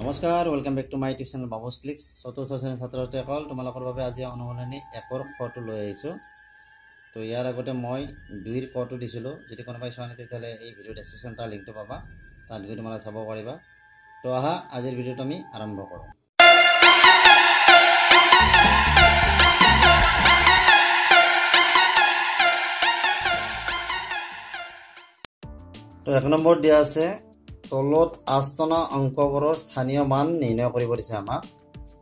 নমস্কাৰ welcome back to my YouTube channel Babuz clicks শ্ৰেণীৰ ছাত্ৰ ছাত্ৰীসকল তোমালোকৰ বাবে আজি অনুশীলনী একৰ খটো লৈ আহিছোঁ। তো ইয়াৰ আগতে মই দুইৰ কটো দিছিলোঁ। যদি কোনোবাই চোৱা নাই তেতিয়াহ'লে এই ভিডিঅ' ডেছক্ৰিপশ্যন তাৰ লিংকটো পাবা। তাত গৈ তোমালোকে চাব পাৰিবা। তো আহা আজিৰ ভিডিঅ'টো আমি আৰম্ভ কৰোঁ। তো এক নম্বৰ দিয়া আছে তলত আস্তনা অংকবোৰৰ স্থানীয় মান নিৰ্ণয় কৰিব দিছে আমাক।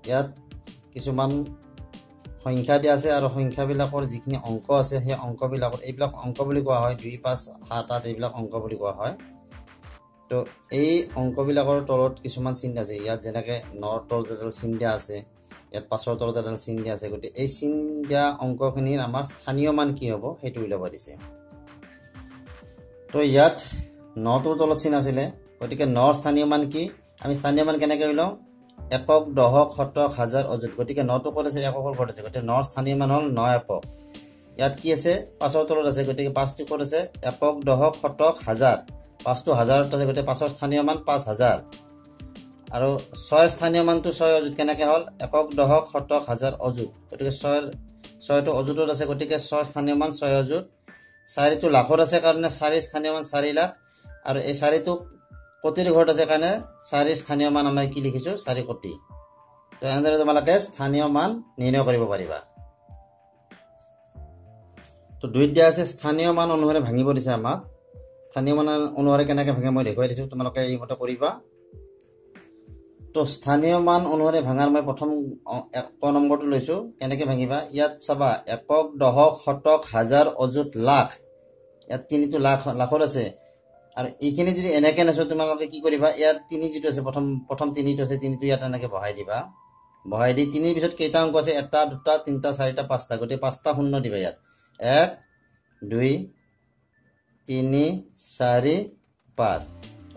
ইয়াত কিছুমান সংখ্যা দিয়া আছে আৰু সংখ্যাবিলাকৰ যিখিনি অংক আছে সেই অংকবিলাকত এইবিলাক অংক বুলি কোৱা হয় দুই পাঁচ সাত আঠ এইবিলাক অংক বুলি কোৱা হয়। তো এই অংকবিলাকৰ তলত কিছুমান চিন আছে। ইয়াত যেনেকৈ নৰ তলত এডাল চিন দিয়া আছে ইয়াত পাছৰ তলত এডাল চিন দিয়া আছে। গতিকে এই চিন দিয়া অংকখিনিৰ আমাৰ স্থানীয় মান কি হ'ব সেইটো উলিয়াব দিছে। তো ইয়াত নটোৰ তলত চিন আছিলে। গতিকে নৰ স্থানীয় মান কি? আমি স্থানীয় মান কেনেকৈ উলিয়াওঁ একক দশক শতক হাজাৰ অযুত। গতিকে নটো ক'ত আছে? এককৰ ঘৰত আছে। গতিকে নৰ স্থানীয় মান হ'ল ন একক। ইয়াত কি আছে? পাঁচৰ তলত আছে। গতিকে পাঁচটো ক'ত আছে? একক দশক শতক হাজাৰ। পাঁচটো হাজাৰত আছে। গতিকে পাঁচৰ স্থানীয় মান পাঁচ হাজাৰ। আৰু ছয়ৰ স্থানীয় মানটো ছয় অযুত কেনেকৈ হ'ল? একক দশক শতক হাজাৰ অযুত। গতিকে ছয়ৰ ছয়টো অযুতত আছে। গতিকে ছয়ৰ স্থানীয় মান ছয় অযুত। চাৰিটো লাখত আছে কাৰণে চাৰিৰ স্থানীয় মান চাৰি লাখ। আৰু এই চাৰিটো কোটিৰ ঘৰত আছে কাৰণে চাৰিৰ স্থানীয় মান আমাৰ কি লিখিছোঁ? চাৰি কোটি। তো এনেদৰে তোমালোকে স্থানীয় মান নিৰ্ণয় কৰিব পাৰিবা। তো দুইত দিয়া আছে স্থানীয় মান অনুসাৰে ভাঙিব দিছে আমাক। স্থানীয় মান অনুসাৰে কেনেকৈ ভাঙে মই দেখুৱাই দিছোঁ তোমালোকে এইমতে কৰিবা। তো স্থানীয় মান অনুসাৰে ভাঙাৰ মই প্ৰথম ক নম্বৰটো লৈছোঁ। কেনেকৈ ভাঙিবা? ইয়াত চাবা একক দশক শতক হাজাৰ অযুত লাখ। ইয়াত তিনিটো লাখ লাখত আছে। আৰু এইখিনি যদি এনেকৈ নাচো তোমালোকে কি কৰিবা? ইয়াত তিনি যিটো আছে প্ৰথম প্ৰথম তিনিটো আছে তিনিটো ইয়াত এনেকৈ বহাই দিবা। বহাই দি তিনিৰ পিছত কেইটা অংক আছে? এটা দুটা তিনিটা চাৰিটা পাঁচটা। গতিকে পাঁচটা শূন্য দিবা ইয়াত। এক দুই তিনি চাৰি পাঁচ।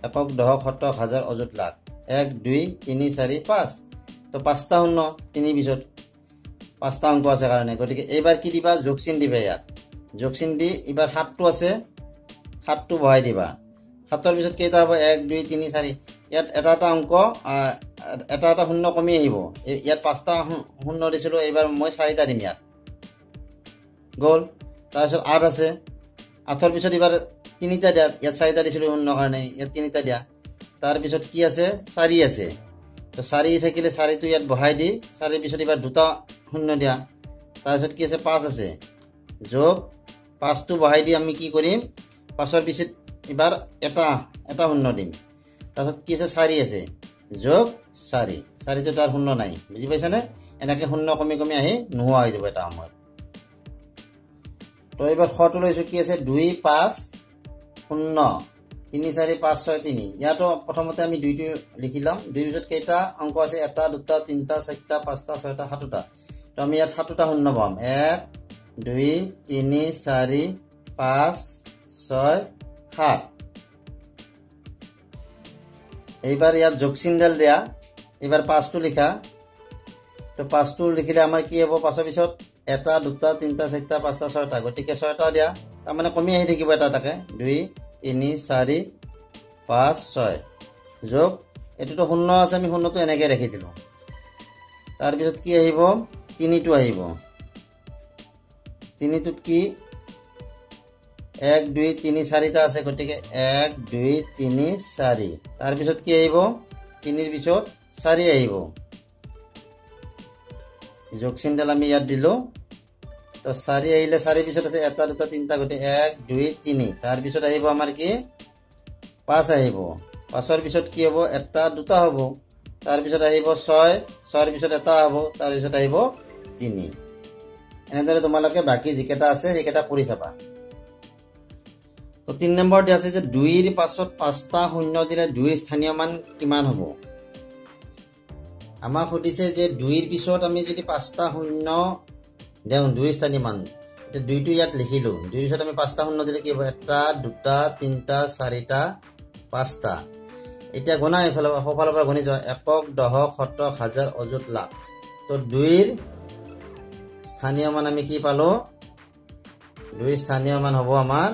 একক দশক শতক হাজাৰ অযুত লাখ। এক দুই তিনি চাৰি পাঁচ। তো পাঁচটা শূন্য তিনি পিছত পাঁচটা অংক আছে কাৰণে। গতিকে এইবাৰ কি দিবা? যোগচিন দিবা ইয়াত। যোগচিন দি এইবাৰ সাতটো আছে সাতটো বহাই দিবা। সাতৰ পিছত কেইটা হ'ব এক দুই তিনি চাৰি। ইয়াত এটা এটা অংক এটা এটা শূন্য কমি আহিব। ইয়াত পাঁচটা শূন্য দিছিলোঁ এইবাৰ মই চাৰিটা দিম ইয়াত। গ'ল। তাৰপিছত আঠ আছে। আঠৰ পিছত এইবাৰ তিনিটা দিয়া। ইয়াত চাৰিটা দিছিলোঁ শূন্য কাৰণে ইয়াত তিনিটা দিয়া। তাৰপিছত কি আছে? চাৰি আছে। তো চাৰি থাকিলে চাৰিটো ইয়াত বহাই দি চাৰিৰ পিছত এইবাৰ দুটা শূন্য দিয়া। তাৰপিছত কি আছে? পাঁচ আছে। যোগ পাঁচটো বহাই দি আমি কি কৰিম? পাঁচৰ পিছত এইবাৰ এটা এটা শূন্য দিম। তাৰপিছত কি আছে? চাৰি আছে। যোগ চাৰি। চাৰিটো তাৰ শূন্য নাই। বুজি পাইছানে? এনেকৈ শূন্য কমি কমি আহি নোহোৱা হৈ যাব এটা সময়ত। তো এইবাৰ শটো লৈছোঁ কি আছে? দুই পাঁচ শূন্য। তিনি চাৰি পাঁচ ছয় তিনি। ইয়াতো প্ৰথমতে আমি দুইটো লিখি ল'ম। দুইৰ পিছত কেইটা অংক আছে? এটা দুটা তিনিটা চাৰিটা পাঁচটা ছয়টা সাতোটা। তো আমি ইয়াত সাতোটা শূন্য পাম। এক দুই তিনি চাৰি পাঁচ ছয় সাত এইবাৰ ইয়াত যোগচিনডাল দিয়া এইবাৰ পাঁচটো লিখা। তো পাঁচটো লিখিলে আমাৰ কি হ'ব? পাঁচৰ পিছত এটা দুটা তিনিটা চাৰিটা পাঁচটা ছয়টা। গতিকে ছয়টা দিয়া। তাৰমানে কমি আহি থাকিব এটা এটাকৈ। দুই তিনি চাৰি পাঁচ ছয়। যোগ এইটোতো শূন্য আছে আমি শূন্যটো এনেকৈ ৰাখি দিলোঁ। তাৰপিছত কি আহিব? তিনিটো আহিব। তিনিটোত কি? এক দুই তিনি চাৰিটা আছে গতিকে এক দুই তিনি চাৰি। তাৰপিছত কি আহিব? তিনিৰ পিছত চাৰি আহিব। যোগচিনডাল আমি ইয়াত দিলোঁ। তো চাৰি আহিলে চাৰি পিছত আছে এটা দুটা তিনিটা গতিকে এক দুই তিনি। তাৰপিছত আহিব আমাৰ কি? পাঁচ আহিব। পাঁচৰ পিছত কি হ'ব? এটা দুটা হ'ব। তাৰপিছত আহিব ছয়। ছয়ৰ পিছত এটা হ'ব। তাৰপিছত আহিব তিনি। এনেদৰে তোমালোকে বাকী যিকেইটা আছে সেইকেইটা কৰি চাবা। তো তিনি নম্বৰ দিয়া আছে যে দুইৰ পাছত পাঁচটা শূন্য দিলে দুইৰ স্থানীয় মান কিমান হ'ব? আমাক সুধিছে যে দুইৰ পিছত আমি যদি পাঁচটা শূন্য দিওঁ দুইৰ স্থানীয় মান এতিয়া দুইটো ইয়াত লিখিলোঁ। দুইৰ পিছত আমি পাঁচটা শূন্য দিলে কি হ'ব? এটা দুটা তিনিটা চাৰিটা পাঁচটা। এতিয়া গণা এইফালে সোঁফালৰ পৰা গণি যোৱা। একক দশক শতক হাজাৰ অযুত লাখ। তো দুইৰ স্থানীয় মান আমি কি পালোঁ? দুই স্থানীয় মান হ'ব আমাৰ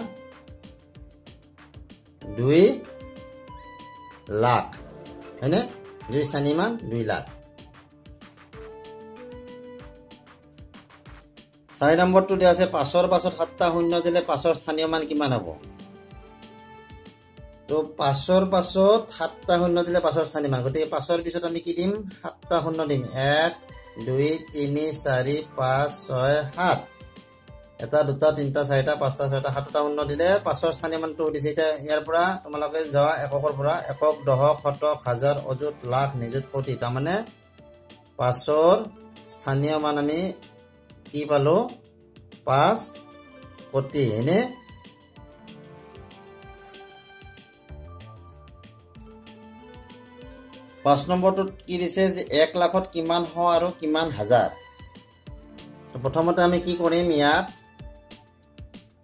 দুই লাখ হয়নে? যদি স্থানীয় মান দুই লাখ। চাৰি নম্বৰটো দিয়া আছে পাঁচৰ পাছত সাতটা শূন্য দিলে পাঁচৰ স্থানীয় মান কিমান হ'ব? তো পাঁচৰ পাছত সাতটা শূন্য দিলে পাঁচৰ স্থানীয় মান। গতিকে পাঁচৰ পিছত আমি কি দিম? সাতটা শূন্য দিম। এক দুই তিনি চাৰি পাঁচ ছয় সাত। এটা দুটা তিনিটা চাৰিটা পাঁচটা ছয়টা সাতটা শূন্য দিলে পাঁচৰ স্থানীয় মানটো সুধিছে এতিয়া ইয়াৰ পৰা তোমালোকে যোৱা এককৰ পৰা একক দশক শতক হাজাৰ অযুত লাখ নিযুত কোটি। তাৰমানে পাঁচৰ স্থানীয় মান আমি কি পালো? পাঁচ কোটি। হয়নে পাঁচ নম্বৰটোত কি দিছে যে এক লাখত কিমান শ আৰু কিমান হাজাৰ? প্ৰথমতে আমি কি কৰিম ইয়াত?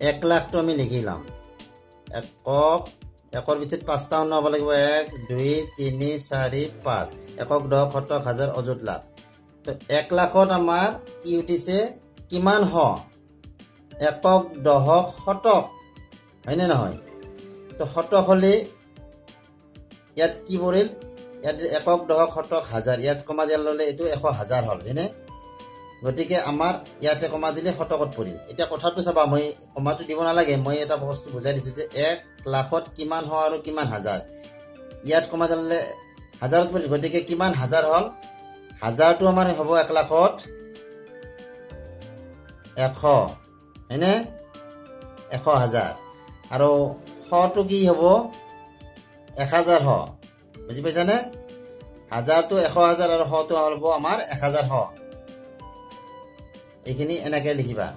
এক লাখটো আমি লিখি ল'ম। একক একৰ ভিতৰত পাঁচটা শূন্য হ'ব লাগিব। এক দুই তিনি চাৰি পাঁচ। একক দহ শতক হাজাৰ অযুত লাখ। তো এক লাখত আমাৰ কি উঠিছে? কিমান শ একক দহক শতক হয়নে নহয়? তো শতক হ'লে ইয়াত কি পৰিল? ইয়াত একক দহক শতক হাজাৰ। ইয়াত কমা দিয়া ল'লে এইটো এশ হাজাৰ হ'ল হয়নে? গতিকে আমাৰ ইয়াতে কমা দিলে শতকত পৰিল। এতিয়া কথাটো চাবা মই কমাটো দিব নালাগে মই এটা বস্তু বুজাই দিছোঁ যে এক লাখত কিমান শ আৰু কিমান হাজাৰ। ইয়াত কমা ল'লে হাজাৰত পৰিল গতিকে কিমান হাজাৰ হ'ল? হাজাৰটো আমাৰ হ'ব এক লাখত এশ হয়নে? এশ হাজাৰ। আৰু শটো কি হ'ব? এক হাজাৰ শ। বুজি পাইছানে? হাজাৰটো এশ হাজাৰ আৰু শটো হ'ব আমাৰ এক হাজাৰ শ। এইখিনি এনেকে লিখিবা।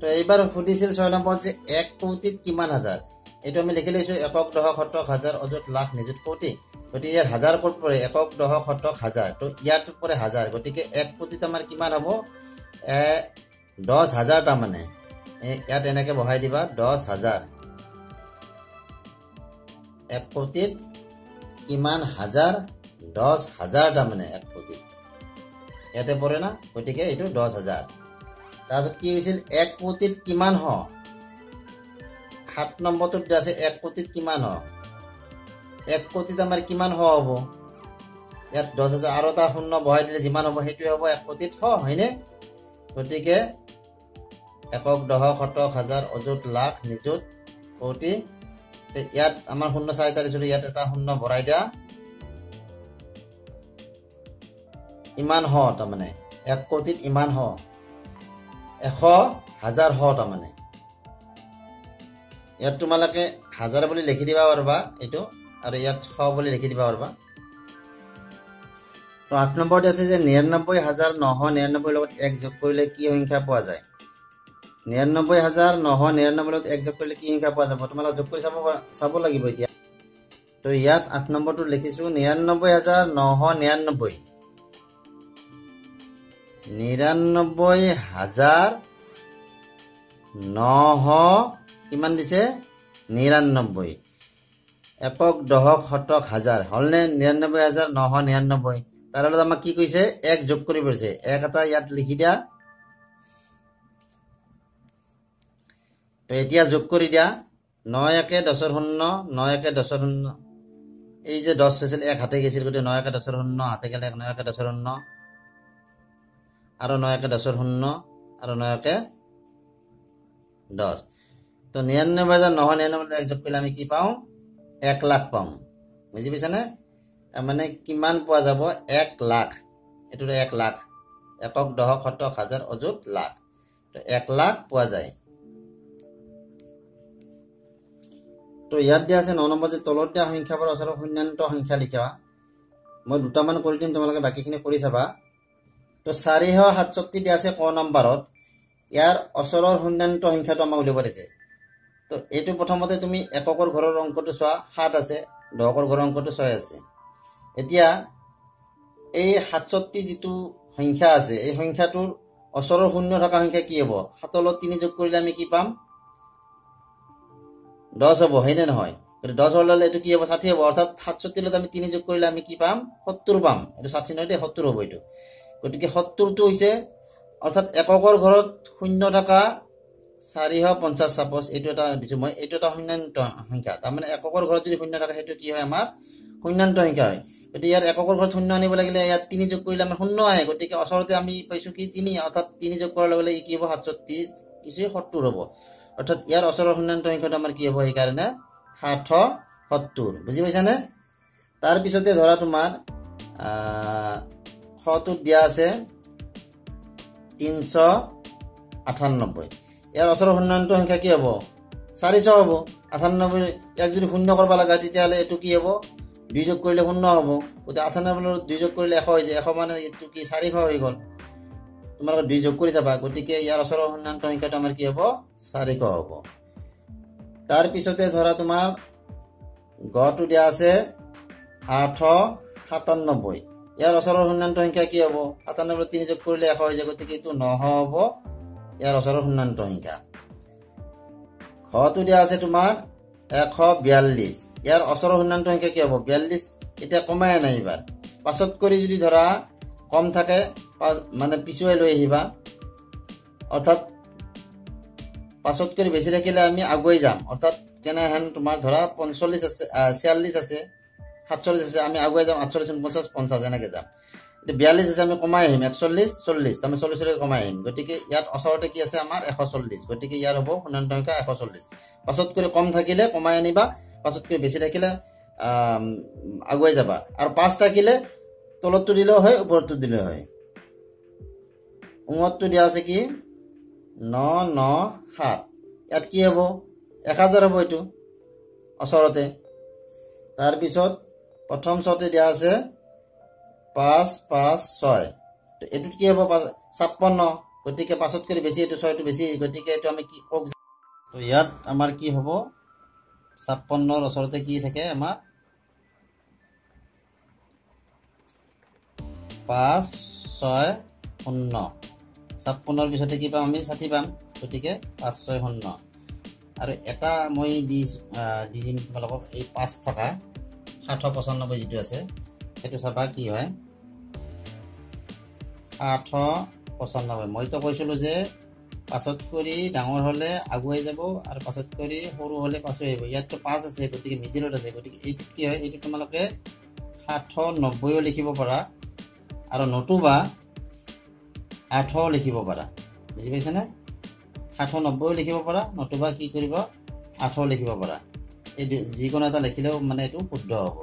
তো এইবাৰ সুধিছিল ছয় নম্বৰ যে এক কৌটিত কিমান হাজাৰ? এইটো আমি লিখি লৈছোঁ একক দশক শতক হাজাৰ অযুত লাখ নিযুত কৌটি। গতিকে ইয়াত হাজাৰ ক'ত পৰে? একক দশক শতক হাজাৰ। তো ইয়াত পৰে হাজাৰ। গতিকে এক কোটিত আমাৰ কিমান হ'ব? দহ হাজাৰ তাৰমানে। ইয়াত এনেকে বহাই দিবা দহ হাজাৰ। এক কোটিত কিমান হাজাৰ? দহ হাজাৰ তাৰমানে এক কোটিত। ইয়াতে পৰে না? গতিকে এইটো দহ হাজাৰ। তাৰপিছত কি হৈছিল? এক কোটিত কিমান হ? সাত নম্বৰটোত আছে এক কোটিত কিমান হ? এক কোটিত আমাৰ কিমান শ হ'ব? ইয়াত দহ হাজাৰ আৰু এটা শূন্য বহাই দিলে যিমান হ'ব সেইটোৱে হ'ব এক কোটিত শ হয়নে? গতিকে একক দহক শতক হাজাৰ অযুত লাখ নিযুত কোটি। ইয়াত আমাৰ শূন্য চাৰিটা দিছিলোঁ ইয়াত এটা শূন্য ভৰাই দিয়া। ইমান শ তাৰমানে। এক কোটিত ইমান শ। এশ হাজাৰ শ তাৰমানে। ইয়াত তোমালোকে হাজাৰ বুলি লিখি দিবা পাৰিবা এইটো আৰু ইয়াত শ বুলি লিখি দিবা পাৰিবা। তো আঠ নম্বৰত আছে যে নিৰান্নব্বৈ হাজাৰ নশ নিৰান্নব্বৈৰ লগত এক যোগ কৰিলে কি সংখ্যা পোৱা যায়? নিৰান্নব্বৈ হাজাৰ নশ নিৰান্নব্বৈ লগত এক যোগ কৰিলে কি সংখ্যা পোৱা যাব? তোমালোকে যোগ কৰি চাব চাব লাগিব এতিয়া। তো ইয়াত আঠ নম্বৰটো লিখিছোঁ নিৰান্নব্বৈ হাজাৰ নশ নিৰান্নব্বৈ। নিৰান্নব্বৈ হাজাৰ নশ কিমান দিছে? নিৰান্নব্বৈ। একক দহক শতক হাজাৰ। হ'লনে? নিৰান্নব্বৈ হাজাৰ নশ নিৰান্নব্বৈ। তাৰ লগত আমাক কি কৈছে? এক যোগ কৰিব দিছে এক এটা ইয়াত লিখি দিয়া। তো এতিয়া যোগ কৰি দিয়া। ন একে দহৰ শূন্য ন একে দহৰ শূন্য। এই যে দহ হৈছিল এক হাতে গৈছিল গতিকে ন একে দহৰ শূন্য হাতে গেলে এক ন একে দহৰ শূন্য। আৰু ন একে দহৰ শূন্য আৰু ন একে দহ তো নিৰান্নব্বৈ হাজাৰ নশ নিৰান্নব্বৈ এক যোগ কৰিলে আমি কি পাওঁ? এক লাখ পাওঁ। বুজি পাইছানে মানে কিমান পোৱা যাব? এক লাখ। এইটো এক লাখ। একক দহক শতক হাজাৰ অযুত লাখ। তো এক লাখ পোৱা যায়। তো ইয়াত দিয়া আছে ন নম্বৰ যে তলত দিয়া সংখ্যাবোৰ ওচৰৰ শূন্যান্ত সংখ্যা লিখা মই দুটামান কৰি দিম তোমালোকে বাকীখিনি কৰি চাবা। তো চাৰিশ সাতষষ্ঠি দিয়া আছে ক নম্বৰত। ইয়াৰ ওচৰৰ শূন্যান্ত সংখ্যাটো আমাক উলিয়াব দিছে। তো এইটো প্ৰথমতে তুমি এককৰ ঘৰৰ অংকটো চোৱা সাত আছে দহকৰ ঘৰৰ অংকটো ছয় আছে। এতিয়া এই সাতষষ্ঠি যিটো সংখ্যা আছে এই সংখ্যাটোৰ ওচৰৰ শূন্য থকা সংখ্যা কি হ'ব? সাতলৈ তিনি যোগ কৰিলে আমি কি পাম? দহ হ'ব হয়নে নহয়? গতিকে দহ হ'লে এইটো কি হ'ব? ষাঠি হ'ব। অৰ্থাৎ সাতষষ্ঠিলত আমি তিনি যোগ কৰিলে আমি কি পাম? সত্তৰ পাম। এইটো ষাঠি নহয় দেই সত্তৰ হ'ব এইটো। গতিকে সত্তৰটো হৈছে অৰ্থাৎ এককৰ ঘৰত শূন্য থকা চাৰিশ পঞ্চাছ ছাপ'জ এইটো এটা দিছোঁ মই এইটো এটা শূন্যান্ত সংখ্যা। তাৰমানে এককৰ ঘৰত যদি শূন্য থাকে সেইটো কি হয় আমাৰ? শূন্যান্ত সংখ্যা হয়। গতিকে ইয়াৰ এককৰ ঘৰত শূন্য আনিব লাগিলে ইয়াত তিনি যোগ কৰিলে আমাৰ শূন্য আহে। গতিকে ওচৰতে আমি পাইছোঁ কি তিনি অৰ্থাৎ তিনি যোগ কৰাৰ লগে লগে কি হ'ব? সাতষষ্ঠি কিছু সত্তৰ হ'ব। অৰ্থাৎ ইয়াৰ ওচৰৰ শূন্যান্ত সংখ্যাটো আমাৰ কি হ'ব? সেইকাৰণে সাতশ সত্তৰ বুজি পাইছানে? তাৰপিছতে ধৰা তোমাৰ শটোত দিয়া আছে তিনিশ আঠান্নব্বৈ। ইয়াৰ ওচৰৰ শূন্যান্ত সংখ্যা কি হ'ব? চাৰিশ হ'ব। আঠান্নব্বৈ ইয়াক যদি শূন্য কৰিব লগা তেতিয়াহ'লে এইটো কি হ'ব? দুই যোগ কৰিলে শূন্য হ'ব। গতিকে আঠান্নব্বৈ দুই যোগ কৰিলে এশ হৈ যায়। এশ মানে এইটো কি চাৰিশ হৈ গ'ল। তোমালোকে দুই যোগ কৰি যাবা গতিকে ইয়াৰ ওচৰৰ শূন্যান্ত সংখ্যাটো আমাৰ কি হ'ব? চাৰিশ হ'ব। তাৰপিছতে ধৰা তোমাৰ গটো দিয়া আছে আঠশ সাতান্নব্বৈ। ইয়াৰ ওচৰৰ শূন্যান্ত সংখ্যা কি হ'ব? সাতান্নব্বৈ তিনি যোগ কৰিলে এশ হৈ যায় গতিকে এইটো নশ হ'ব ইয়াৰ ওচৰৰ শূন্যান্ত সংখ্যা ঘটো দিয়া আছে তোমাৰ এশ বিয়াল্লিছ। ইয়াৰ ওচৰৰ শূন্যান্ত সংখ্যা কি হ'ব? বিয়াল্লিছ। এতিয়া কমাই আনা এইবাৰ। পাছত কৰি যদি ধৰা কম থাকে মানে পিছুৱাই লৈ আহিবা। অৰ্থাৎ পাছত কৰি বেছি থাকিলে আমি আগুৱাই যাম। অৰ্থাৎ কেনেহেন তোমাৰ ধৰা পঞ্চল্লিছ আছে ছিয়াল্লিছ আছে। সাতচল্লিছ আছে আমি আগুৱাই যাম আঠচল্লিছ পঞ্চাছ পঞ্চাছ এনেকৈ যাম। এতিয়া বিয়াল্লিছ আছে আমি কমাই আহিম একচল্লিছ চল্লিছ তাৰমানে চল্লিছলৈকে কমাই আহিম। গতিকে ইয়াত ওচৰতে কি আছে আমাৰ এশ চল্লিছ গতিকে ইয়াৰ হ'ব শূন্যান্ত সংখ্যা এশ চল্লিছ পাছত কৰি কম থাকিলে কমাই আনিবা পাছত কৰি বেছি থাকিলে আগুৱাই যাবা। আৰু পাঁচ থাকিলে তলতটো দিলেও হয় ওপৰতটো দিলেও হয়। উঙতটো দিয়া আছে কি? ন ন সাত। ইয়াত কি হ'ব? এক হাজাৰ হ'ব এইটো ওচৰতে। তাৰপিছত প্ৰথম চতে দিয়া আছে পাঁচ পাঁচ ছয়। এইটোত কি হ'ব? ছাপন্ন গতিকে পাছত কৰি বেছি এইটো ছয়টো বেছি। গতিকে এইটো আমি কি কওক তো ইয়াত আমাৰ কি হ'ব? ছাপন্নৰ ওচৰতে কি থাকে আমাৰ? পাঁচ ছয় শূন্য। ছাপন্নৰ পিছতে কি পাম আমি? ষাঠি পাম। গতিকে পাঁচ ছয় শূন্য। আৰু এটা মই দি দিম তোমালোকক। এই পাঁচ থকা। সাতশ পঁচান্নব্বৈ যিটো আছে সেইটো চাবা কি হয়। সাতশ পঁচান্নব্বৈ মইতো কৈছিলোঁ যে পাছত কৰি ডাঙৰ হ'লে আগুৱাই যাব আৰু পাছত কৰি সৰু হ'লে পাছত আহিব। ইয়াততো পাঁচ আছে গতিকে মিডিলত আছে। গতিকে এইটোত কি হয় এইটো তোমালোকে সাতশ নব্বৈও লিখিব পাৰা আৰু নতুবা আঠশ লিখিব পাৰা। বুজি পাইছানে? সাতশ নব্বৈও লিখিব পাৰা নতুবা কি কৰিব? আঠশ লিখিব পাৰা। যিকোনো এটা লিখিলেও মানে এইটো শুদ্ধ হ'ব।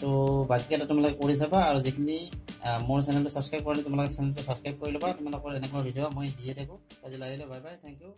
তো বাকীকেইটা তোমালোকে কৰি চাবা আৰু যিখিনি মোৰ চেনেলটো ছাবস্ক্ৰাইব কৰিলে তোমালোকে চেনেলটো ছাবস্ক্ৰাইব কৰি ল'বা। তোমালোকৰ এনেকুৱা ভিডিঅ' মই দিয়ে থাকোঁ। আজিলৈ আহিলে বাই বাই থেংক ইউ